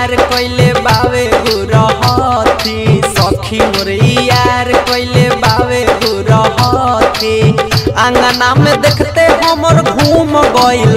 यार कोइले बावे गुरहते। सखी मोर यार कोइले बावे गुरहते। आंगना में देखते हमर घूम गइल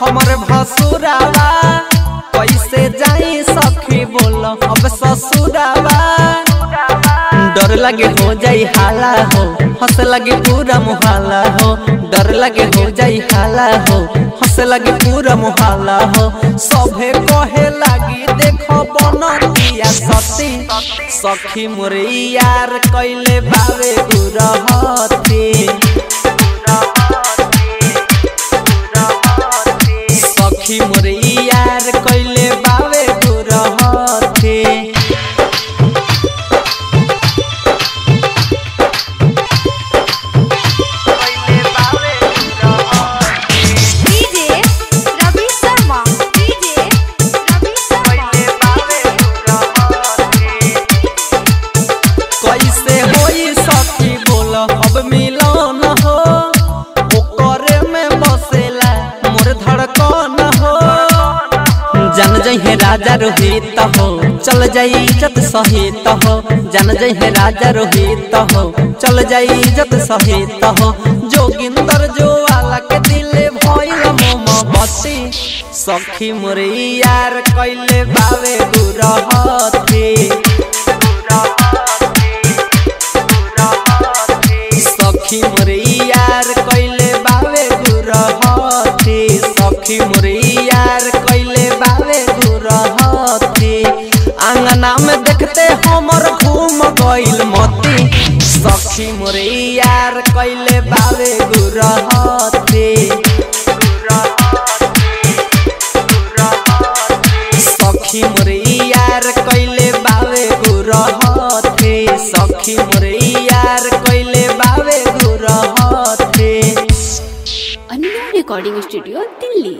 हमर भसुरावा, कैसे जाई सखी बोल, अब ससुरावा। डर लगे हो जाई हाला हो, हंस लगे पूरा मुहाला हो। डर लगे हो जाई हाला हो, हंस लगे पूरा मुहाला हो। सभे कहे लागी देखो बनतिया सती। सखी मोरे यार कइले बावे गुरहती जन जहे राजा रोहित हो, चल जाई इज़्ज़त सहित हो, जान जहे राजा रोहित हो, चल जाई इज़्ज़त सहित हो जोगिंदर जो वाला के दिले भइल मोमबत्ती सखी मोर यार कइले बावे गुरहती में देखते हमर घूम गइल मती। सखी मोर यार कइले बावे गुरहती सखी मोर यार कइले बावे गुरहते सखी मोर यार कइले बावे गुरहते अन्य रिकॉर्डिंग स्टूडियो दिल्ली